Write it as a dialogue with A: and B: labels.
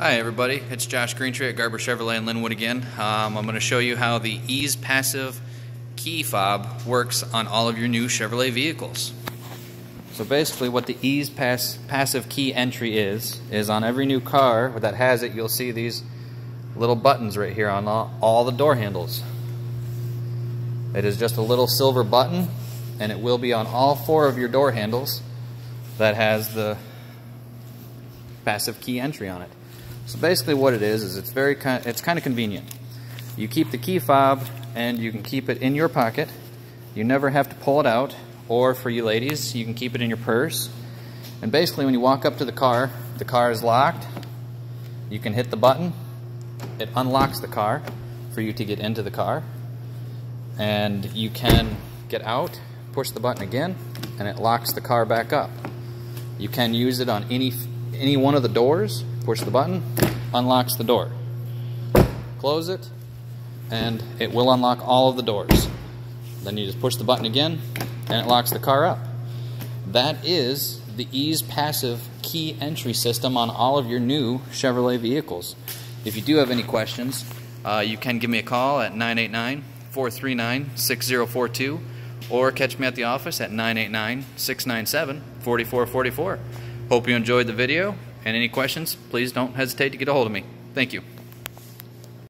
A: Hi everybody, it's Josh Greentree at Garber Chevrolet in Linwood again. Um, I'm going to show you how the Ease Passive key fob works on all of your new Chevrolet vehicles. So basically what the Ease Pass Passive key entry is, is on every new car that has it you'll see these little buttons right here on all, all the door handles. It is just a little silver button and it will be on all four of your door handles that has the passive key entry on it. So basically what it is, is it's very kind, it's kind of convenient. You keep the key fob and you can keep it in your pocket. You never have to pull it out. Or for you ladies, you can keep it in your purse. And basically when you walk up to the car, the car is locked. You can hit the button. It unlocks the car for you to get into the car. And you can get out, push the button again, and it locks the car back up. You can use it on any any one of the doors push the button, unlocks the door. Close it, and it will unlock all of the doors. Then you just push the button again, and it locks the car up. That is the Ease Passive key entry system on all of your new Chevrolet vehicles. If you do have any questions, uh, you can give me a call at 989 439 6042 or catch me at the office at 989 697 4444. Hope you enjoyed the video and any questions, please don't hesitate to get a hold of me. Thank you.